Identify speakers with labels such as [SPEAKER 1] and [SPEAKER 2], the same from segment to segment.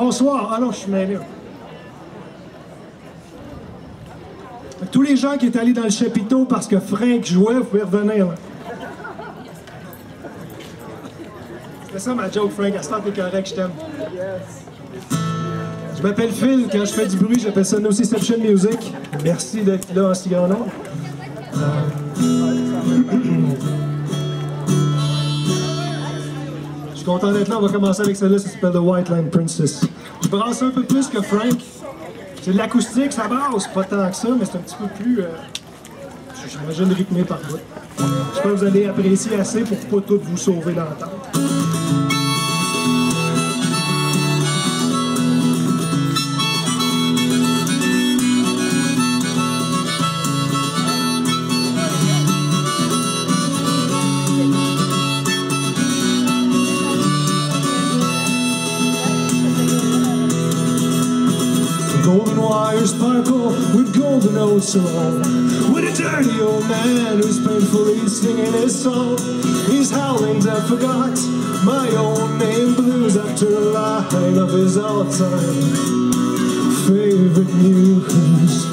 [SPEAKER 1] Bonsoir. Ah je suis mêlé. Tous les gens qui étaient allés dans le chapiteau parce que Frank jouait, vous pouvez revenir. C'était ça ma joke, Frank. À ce temps, t'es correct, je t'aime. Je m'appelle Phil. Quand je fais du bruit, j'appelle ça Nociception Music. Merci d'être là en si grand nombre. Je suis content d'être là. On va commencer avec celle-là. Ça s'appelle The White Line Princess. Je brasse un peu plus que Frank. C'est de l'acoustique, ça brasse. Pas tant que ça, mais c'est un petit peu plus. euh, J'imagine rythmé par bout. J'espère que vous allez apprécier assez pour pas tout vous sauver l'entente. Notes alone. With a dirty old man who's painfully singing his song. He's howling I forgot my own name blues after a line of his all-time favorite news.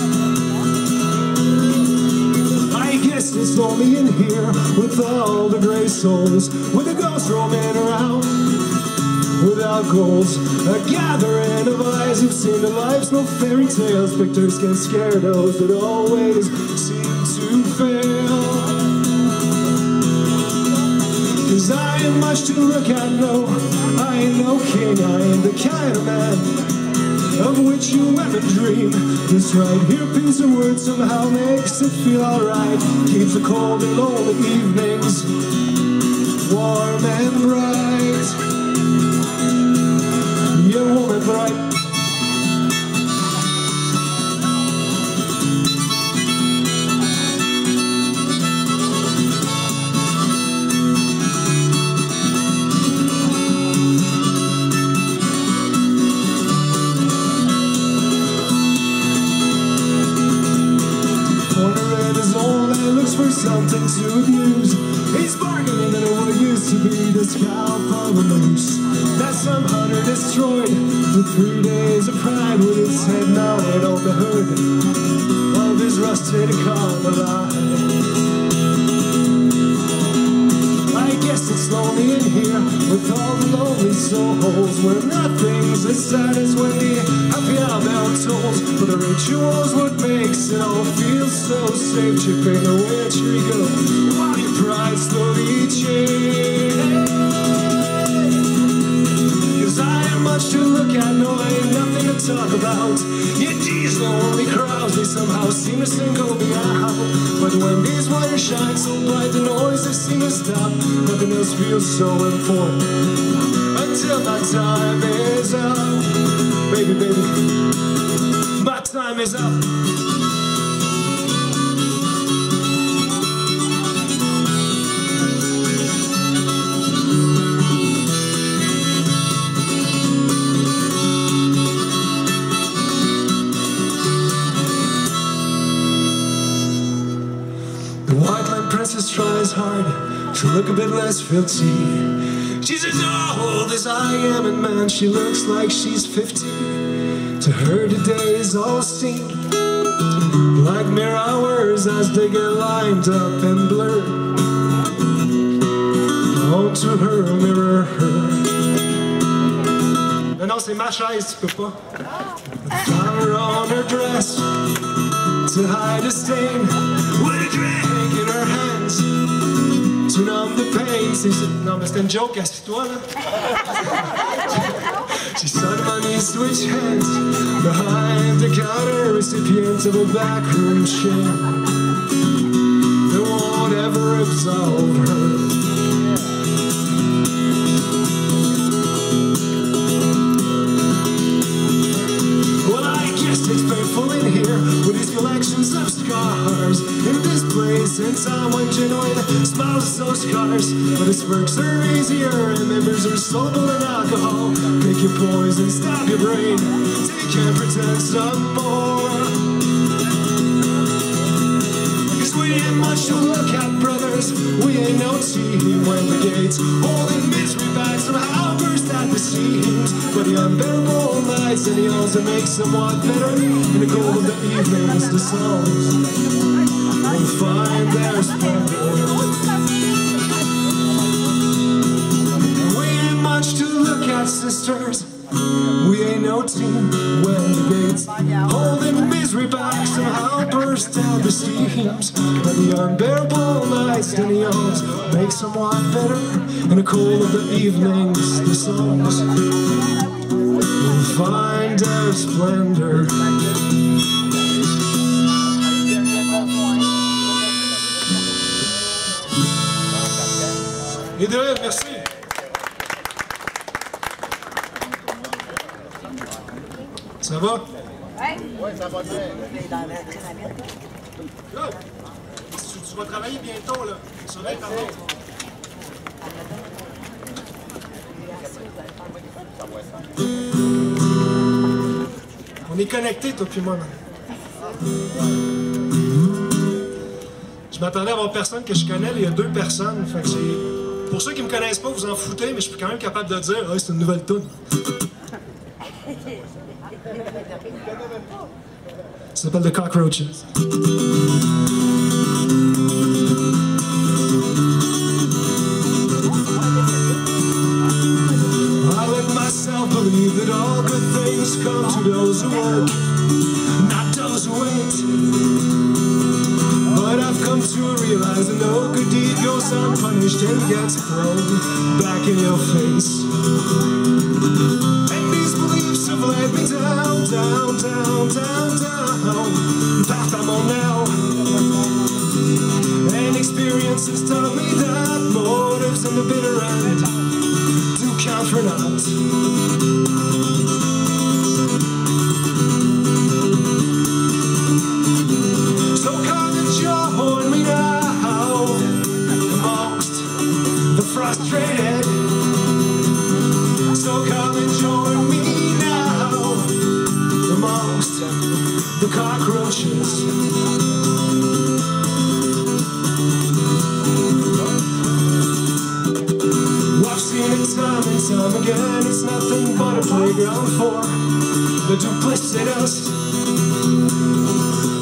[SPEAKER 1] I guess it's lonely in here with all the gray souls, with the ghosts roaming around without goals. A gathering of eyes who've seen the lives, no fairy tales. Victors can scare those that always seem to fail. Cause I am much to look at, no, I ain't no king, I am the kind of man of which you ever dream. This right here piece of word somehow makes it feel alright. Keeps the cold and lonely evenings warm and bright. Land looks for something to abuse. Scalp moose. That some hunter destroyed for three days of pride with his head mounted on the hood of his rusted Carmelite. I guess it's lonely in here with all the lonely souls where nothing's as sad as when the happy hour bell tolls. But the ritual's what makes it all feel so safe. Chipping away at your ego while your pride slowly changes. To no, I ain't nothing to talk about. Yet these lonely crowds, they somehow seem to single me out. But when these wires shine so bright, the noise they seem to stop. Nothing else feels so important until my time is up. Baby, baby, my time is up. Look a bit less filthy. She's as old as I am, and man, she looks like she's 50. To her, the is all seem like mere hours as they get lined up and blurred. Oh, to her, mirror her. Non, non, c'est ma chaise, tu peux pas. Flower on her dress to hide a stain to numb the pain. C'est, non, mais c'était une joke, assis-toi là. She sat on knees, switch hands behind the counter, recipient of a backroom chair won't ever absolve her. Of scars. In this place, time when genuine smiles are so scarce. But its perks are easier and members are soluble in alcohol. Make your poison, stab your brain. You can't pretend some more. We ain't much to look at, brothers. We ain't no team when the gates holding misery back somehow burst that seems But the unbearable nights and yawns that make somewhat better In the cold of the evenings, the songs Will find their splendor We ain't much to look at, sisters. We ain't no team. When the gates holding misery back. Somehow burst down the steams. And the unbearable nights and the yawns make someone better in the cool of the evenings the songs find their splendor Et merci. Ça va? Oui, ça va bien. Tu, tu, vas travailler bientôt, là. Sur Internet. On est connectés, toi puis moi, Je m'attendais à avoir personne que je connais, il y a deux personnes. Pour ceux qui me connaissent pas, vous en foutez, mais je suis quand même capable de dire oh, c'est une nouvelle tune. Ça s'appelle The Cockroaches. Duplicitous.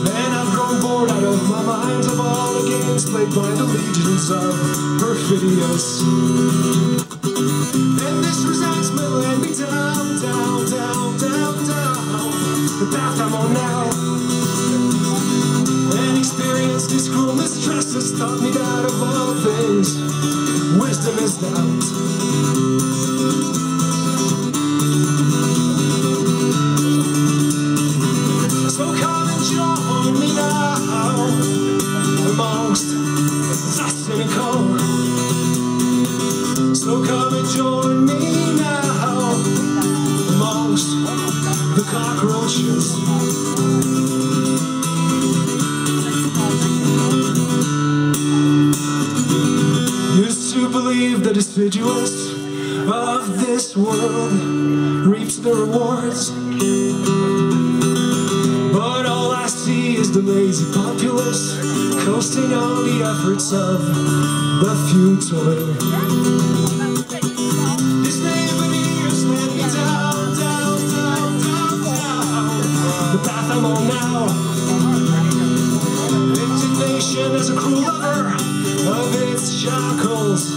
[SPEAKER 1] And I've grown bored out of my mind of all the games played by the legions of perfidious. And this resentment led me down, down, down, down, down the path I'm on now. And experience this cruel mistrust has taught me that of all things, wisdom is doubt. Rewards. But all I see is the lazy populace coasting on the efforts of the futile. The path I'm on now. Indignation is a cruel lover of its shackles.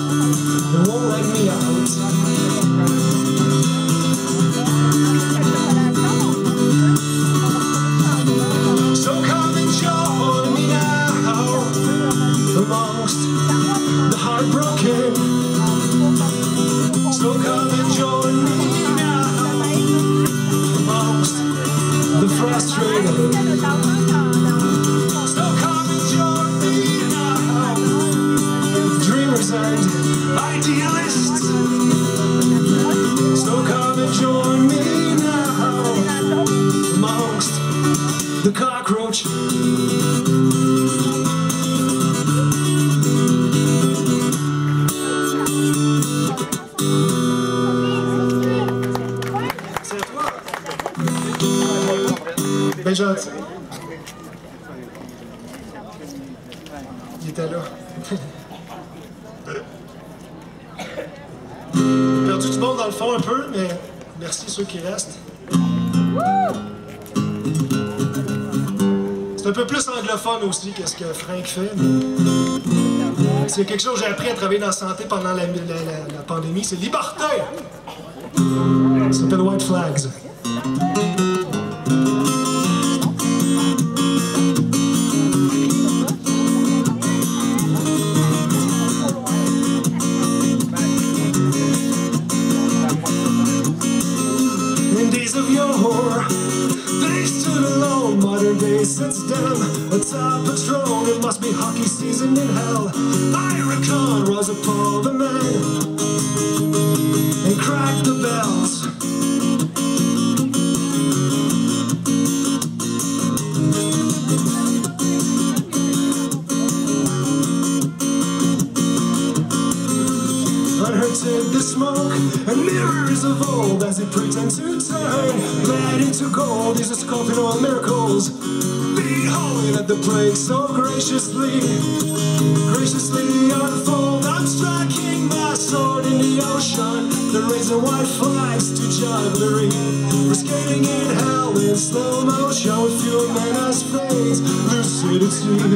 [SPEAKER 1] Plus anglophone aussi que ce que Frank fait. C'est quelque chose que j'ai appris à travailler dans la santé pendant la, la pandémie, c'est liberté! Ça s'appelle White Flags. Hockey in hell. Ira Khan was upon the man and cracked the bells. Unhurted the smoke and mirrors of old as it pretends to turn lead into gold. These are sculpting all miracles beholding at the plate so graciously raising white flags to jugglery. We're skating in hell in slow motion with few men as phase, lucidity.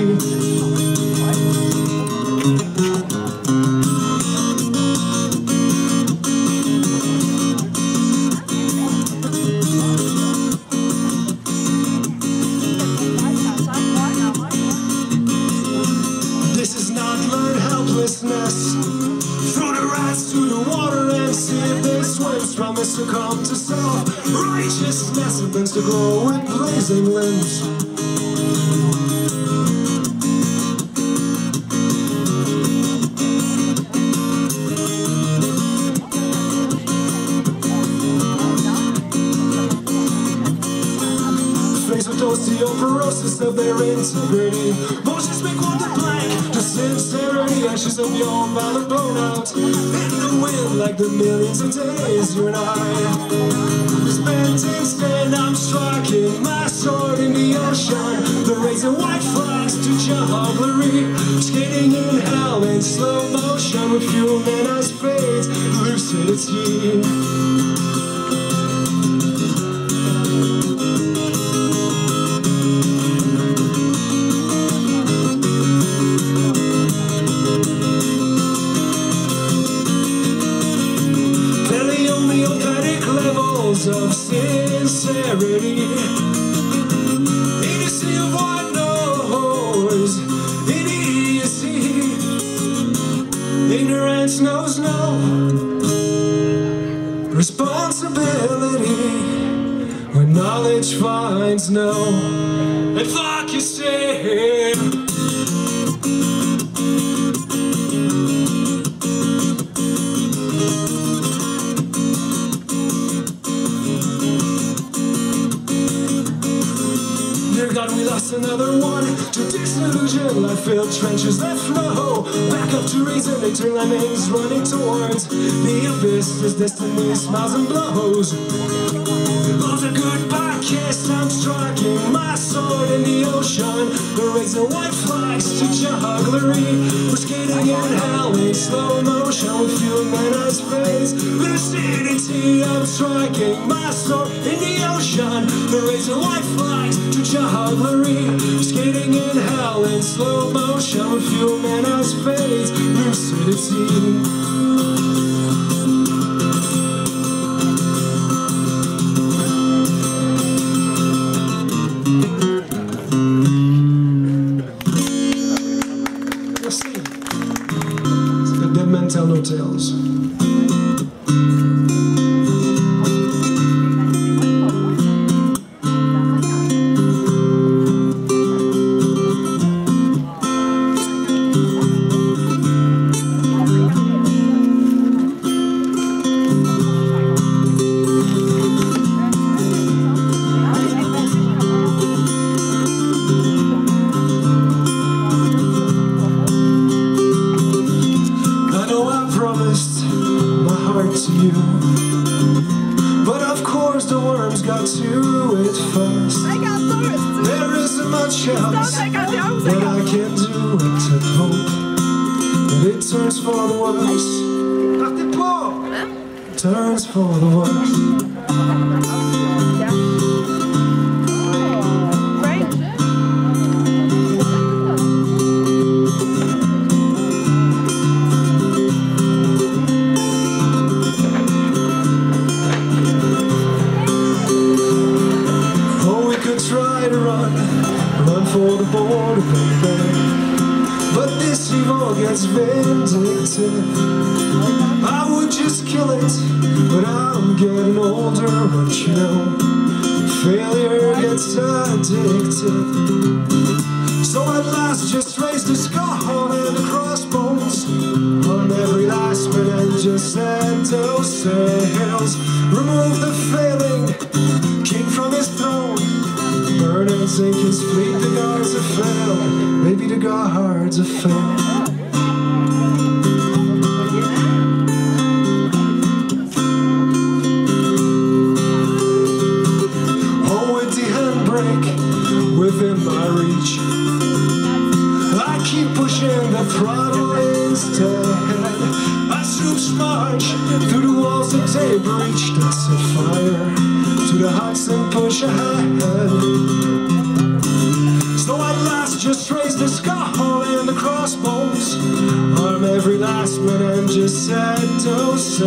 [SPEAKER 1] I'm striking my sword in the ocean. Raising white flags to jugglery. Skating in hell in slow motion few men as fades lucidity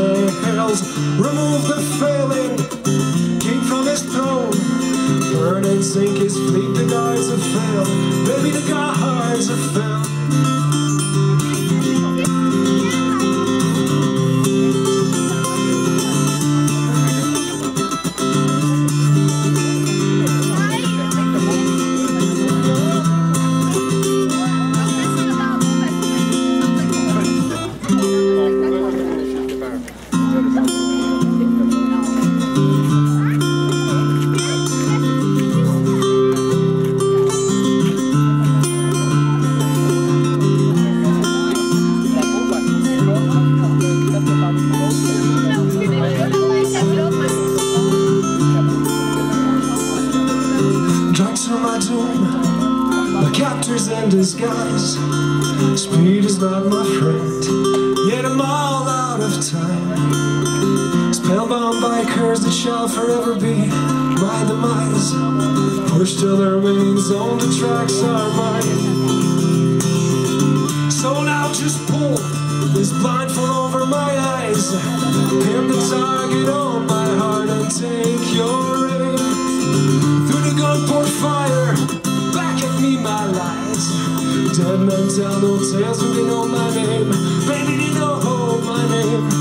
[SPEAKER 1] the remove the failing king from his throne. Burn and sink his fleet, the gods have failed, baby the gods have failed. dead men tell no tales, and they know my name. Baby, they know my name.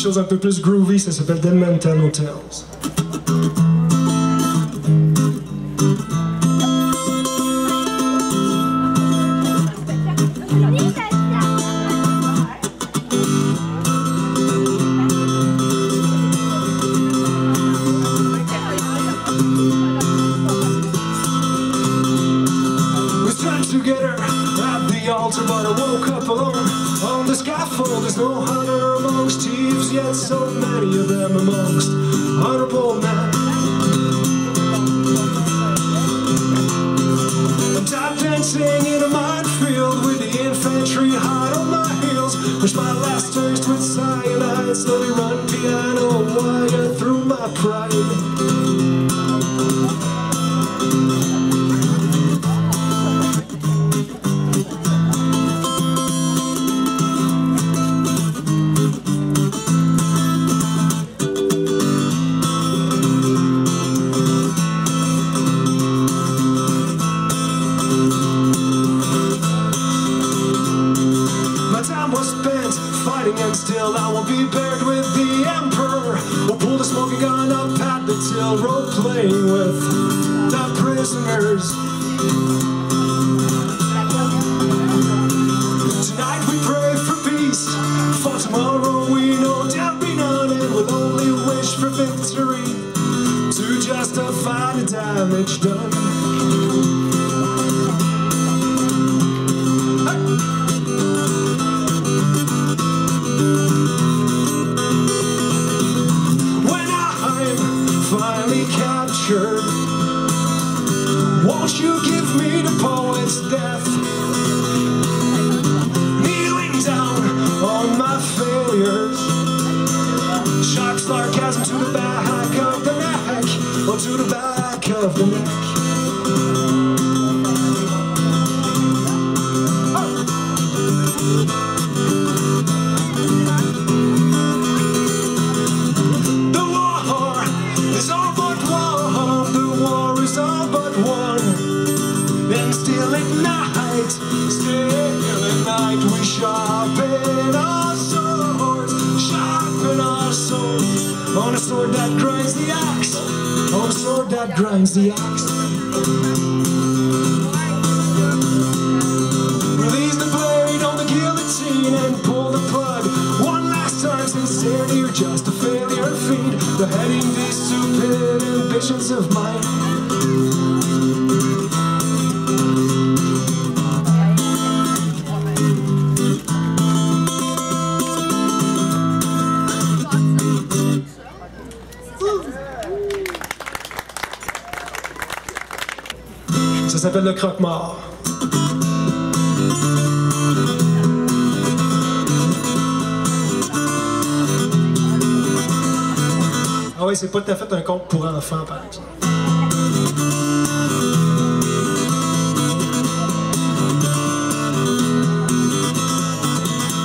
[SPEAKER 1] choses un peu plus groovy, ça s'appelle Deadman Tales. Prisoners. Tonight we pray for peace, for tomorrow we know there'll be none, and we'll only wish for victory to justify the damage done. Back that grinds the axe. S'appelle le croque-mort. Ah oui, c'est pas tout à fait un conte pour enfants, par exemple.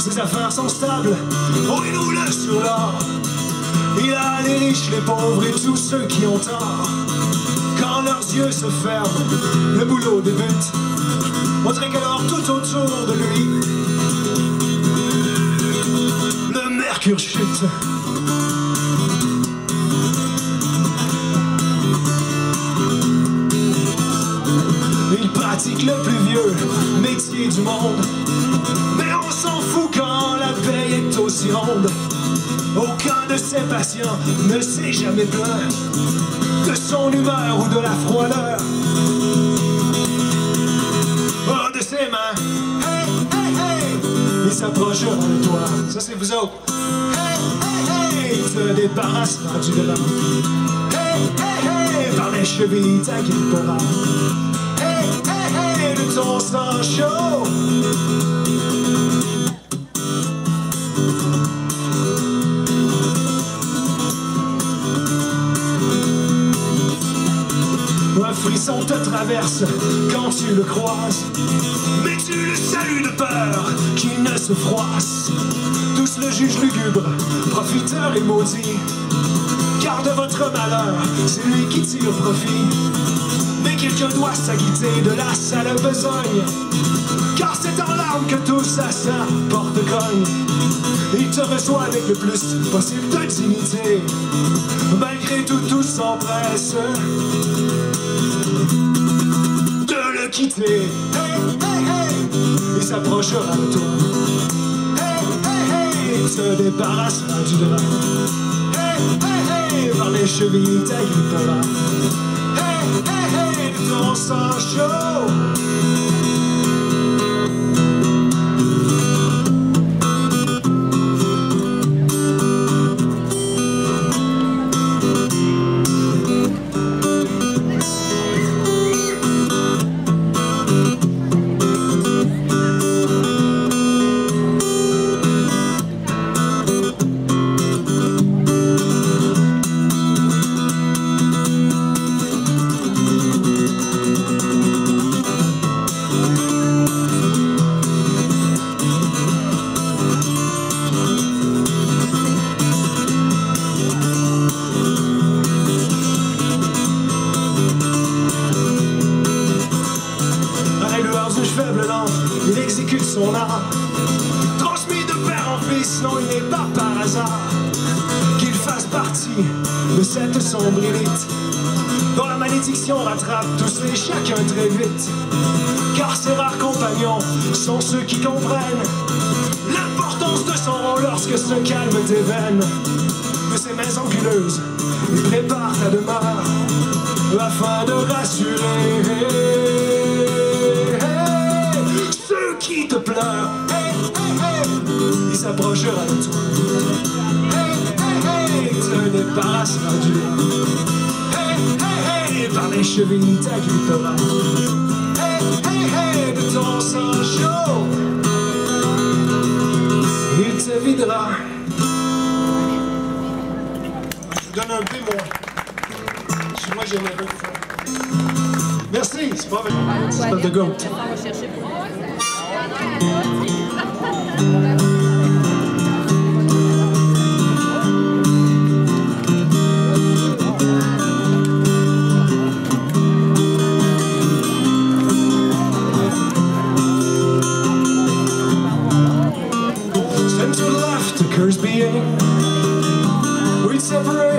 [SPEAKER 1] Ses affaires sont stables, on il roule sur l'or. Il a les riches, les pauvres et tous ceux qui ont tort. Yeux se ferment, le boulot débute. On dirait qu'alors tout autour de lui, le mercure chute. Il pratique le plus vieux métier du monde. Mais on s'en fout quand la paye est aussi ronde. Aucun de ses patients ne s'est jamais plaint de son humeur ou de la froideur. Oh, de ses mains, hey, hey, hey, il s'approchera de toi. Ça, c'est vous autres. Hey, hey, hey, il se débarrassera du drap. Hey, hey, hey, par les chevilles, t'inquiète. Hey, hey, hey, de ton sang chaud. Frisson te traverse quand tu le croises. Mais tu le salues de peur qu'il ne se froisse. Tous le jugent lugubre, profiteur et maudit. Car de votre malheur, c'est lui qui tire profit. Mais quelqu'un doit s'acquitter de la sale besogne. Car c'est en larmes que tout ça ça porte cogne Il te reçoit avec le plus possible de dignité Malgré tout, tout s'empresse quitter. Hey, hey, hey, il s'approchera de toi. Se débarrassera du drap. Par les chevilles t'agrippera. Hey, hey, hey, de ton sang chaud. Car ces rares compagnons sont ceux qui comprennent l'importance de son rôle lorsque se calme tes veines. De ses mains anguleuses, il prépare ta demeure afin de rassurer ceux qui te pleurent. Il s'approchera de toi. Ce n'est pas à se par les chevilles t'agrippera. Hey, hey, hey, de ton sang chaud, il te videra. Je donne un peu moi. Moi, j'aimerais Merci, c'est pas vrai. C'est pas de goat.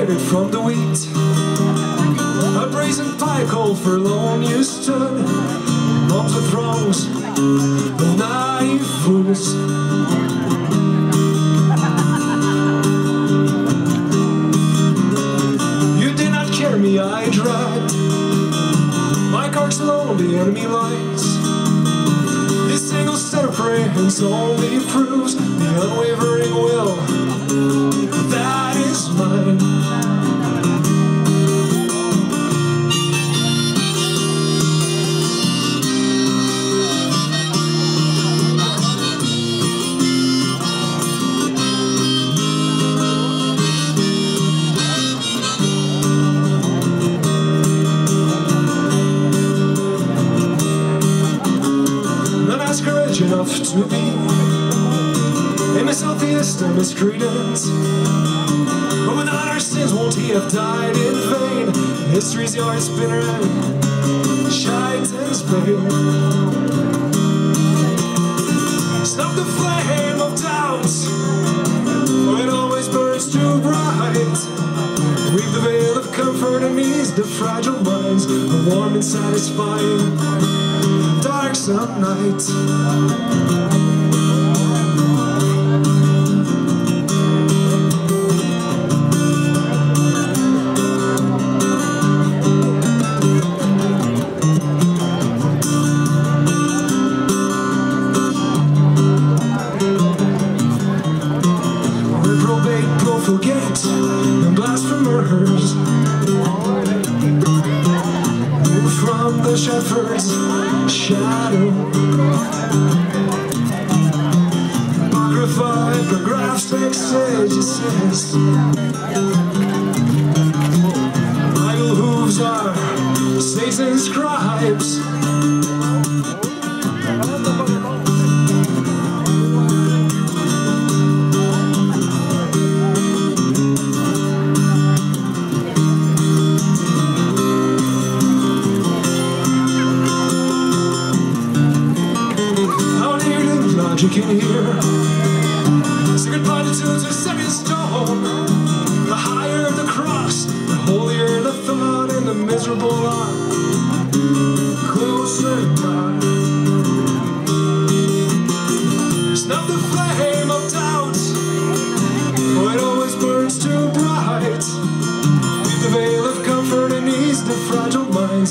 [SPEAKER 1] Separated from the wheat. A brazen pike all forlorn you stood. Amongst the throngs of naive fools. You did not care me, I dragged My carts along the enemy lines. This single set of prayers only proves The unwavering will Credence But without our sins won't he have died in vain? History's yard spinner and shite and Spain Stop the flame of doubt For it always burns too bright. Weave the veil of comfort and ease the fragile minds A warm and satisfying some nights Reprobate,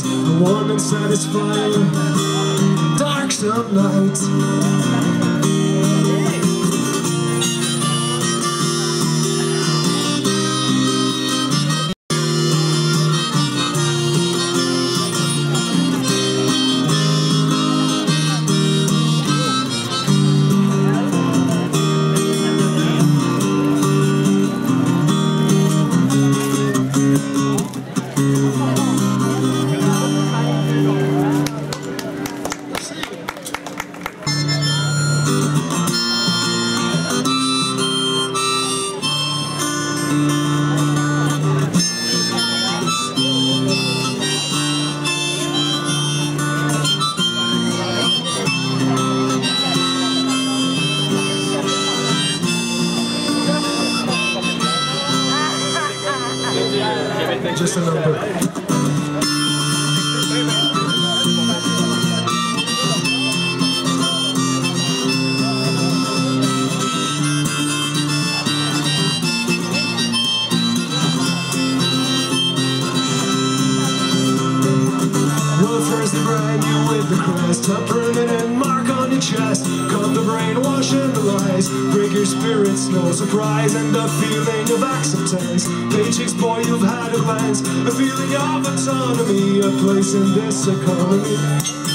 [SPEAKER 1] The warm and satisfying dark some nights crest, a permanent mark on your chest. Cut the brainwash and the lies, break your spirits, no surprise, and the feeling of acceptance. Paychecks, boy, you've had a glance, a feeling of autonomy, a place in this economy.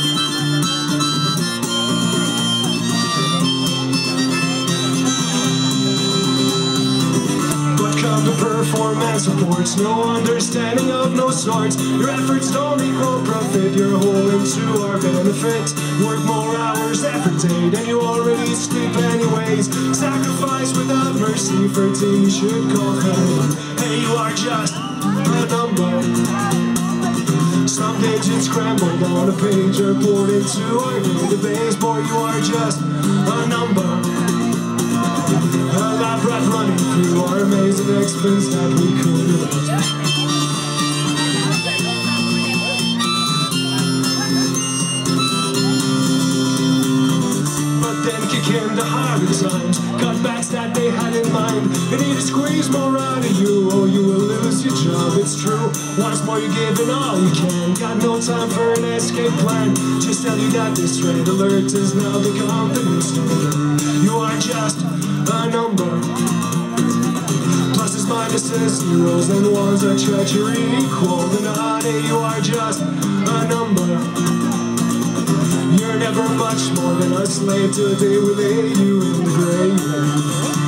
[SPEAKER 1] No understanding of no sorts. Your efforts don't equal profit, you're holding to our benefit. Work more hours every day than you already sleep anyways. Sacrifice without mercy for a team you should call home. Hey, you are just a number. Some digits scrambled on a page are poured into our database. Boy, you are just a number. Through our amazing expense that we could. But then in the harder times, cutbacks that they had in mind. They need to squeeze more out of you, or you will lose your job. It's true. Once more, you're giving all you can. Got no time for an escape plan. Just tell you that this red alert is now the new standard. You are just a number. Minuses, zeros, and ones are treachery equal. And honey, you are just a number. You're never much more than a slave the we lay you in the grave.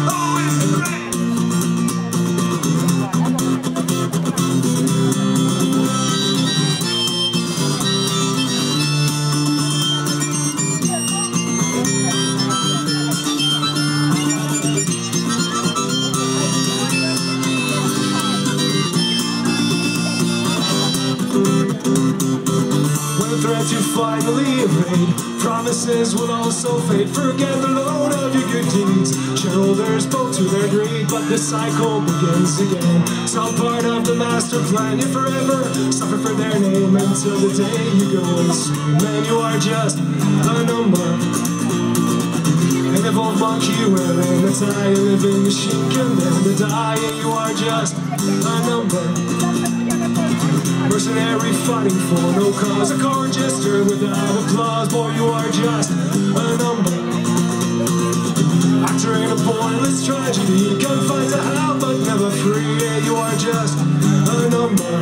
[SPEAKER 1] Promises will also fade. Forget the load of your good deeds. Shareholders bow to their greed, but the cycle begins again. Some part of the master plan, you forever suffer for their name until the day you go. Man, you are just a number. And if old monkey wearing a tie, a living machine condemned to die, and you are just a number. Mercenary fighting for no cause. A card gesture without applause. Boy, you are just a number. Actor in a pointless tragedy. Confined to hell but never free. Yeah, you are just a number.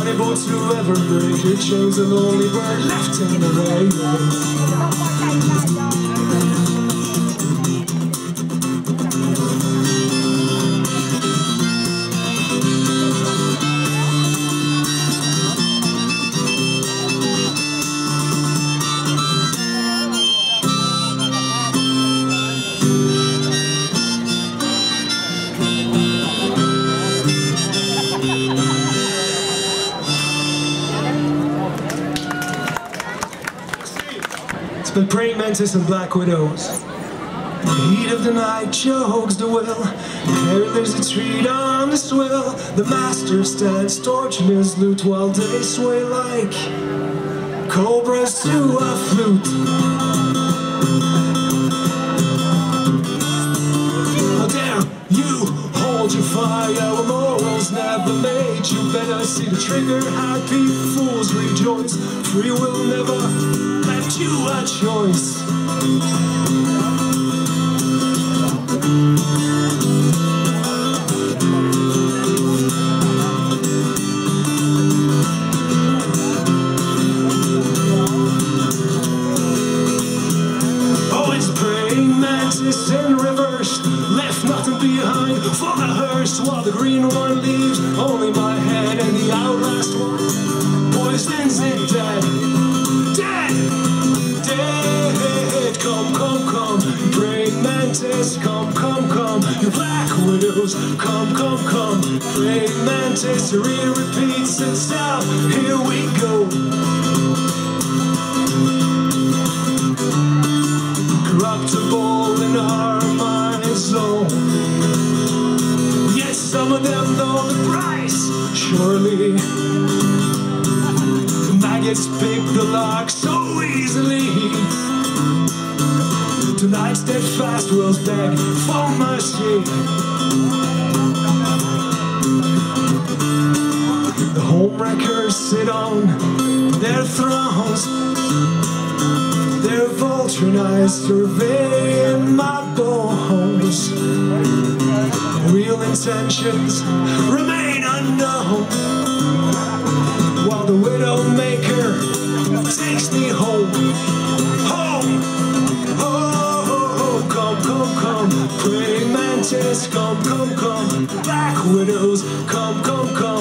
[SPEAKER 1] Unable to ever break your chains A lonely bird left in the rain mantis black widows. The heat of the night chokes the will. There there's a treat on the swill. The master stands torching his lute while they sway like cobras to a flute. You better. See the trigger, happy fools rejoice. Free will never left you a choice. Mantis, re-repeats itself Here we go corruptible in our minds zone. Yes, Some of them know the price, surely. Maggots pick the lock so easily. Tonight steadfast wills beg for mercy. Thrones. Their vulture eyes surveying my bones. Real intentions remain unknown. While the widow maker takes me home. Home! Oh, come, come, come. Praying mantis, come, come, come. Black widows, come,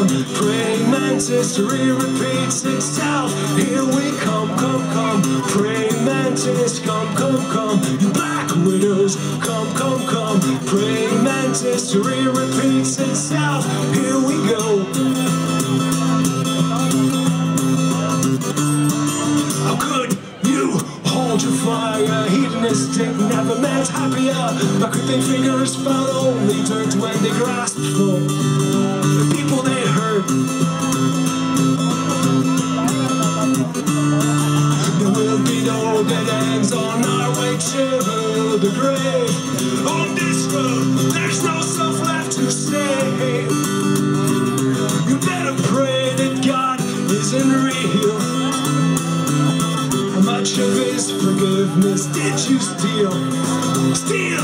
[SPEAKER 1] Praying mantis re-repeats itself. Here we come, come, come. Praying mantis, come, come, come. You black widows, come, come, come. Praying mantis re-repeats itself. Here we go. How could you hold your fire? Hedonistic never meant happier. My creeping fingers found only dirt when they grasped for the people they will be no dead ends on our way to the grave. On this road, there's no self left to save. You better pray that God isn't real. Much of his forgiveness did you steal? Steal!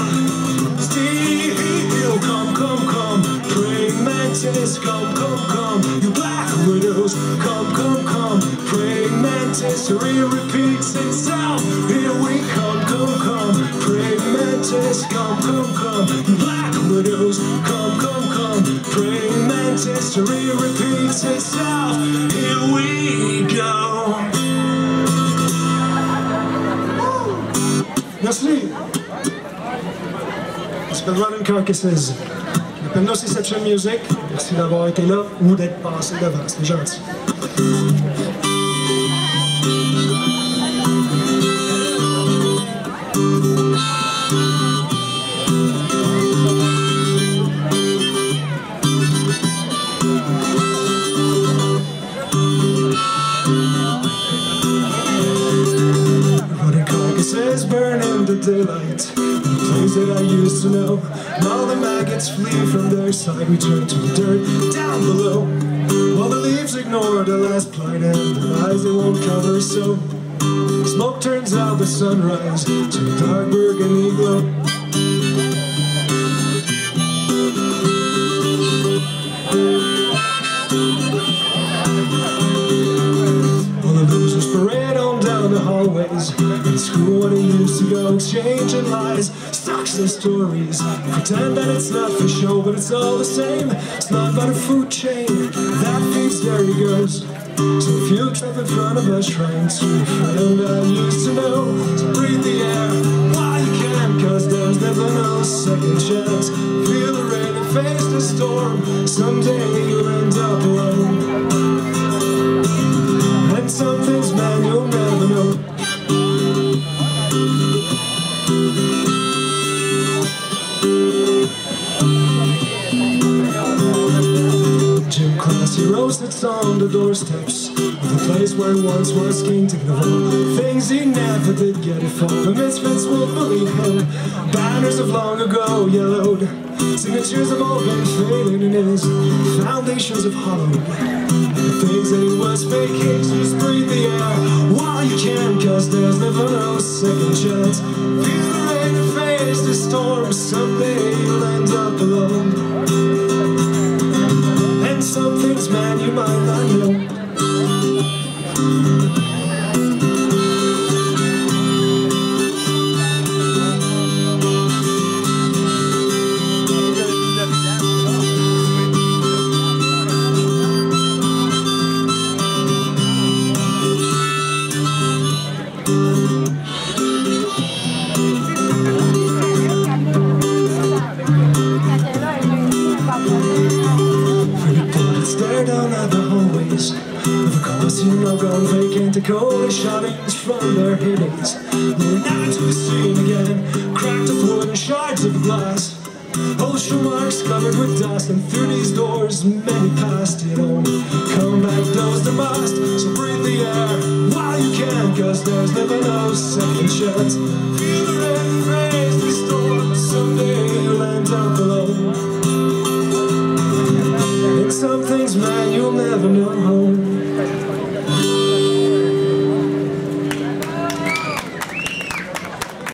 [SPEAKER 1] Steal! Come, come, come. Praying mantis, come, come, come. You black widows, come, come, come. Praying mantis re-repeats itself. Here we come, come, come. Praying mantis, come, come, come. You black widows, come, come, come. Praying mantis re-repeats itself. Here we go. Merci. Je s'appelle Ronan Carcasses. Je m'appelle Nociception Music. Merci d'avoir été là ou d'être passé devant. C'est gentil. Daylight the place that I used to know. All the maggots flee from their side. Return to the dirt down below. While the leaves ignore the last plight And the lies they won't cover. So Smoke turns out the sunrise To dark burgundy glow go exchanging lies. Stocks and stories. Pretend that it's not for show But it's all the same. It's not but a food chain. That feeds dairy girls. So if you trip in front of us Trying to friend I used to know To breathe the air. While you can Cause there's never no second chance. Feel the rain and face the storm. Someday you'll end up alone. And some that's on the doorsteps of the place where he once was king all things he never did get it for. The misfits will believe him. Banners of long ago yellowed. Signatures have all been fading in his foundations have hollowed. The things that he was faking, so just breathe the air while you can, cause there's never no second chance. Feel the rain and face the storm, someday you'll end up alone. Things,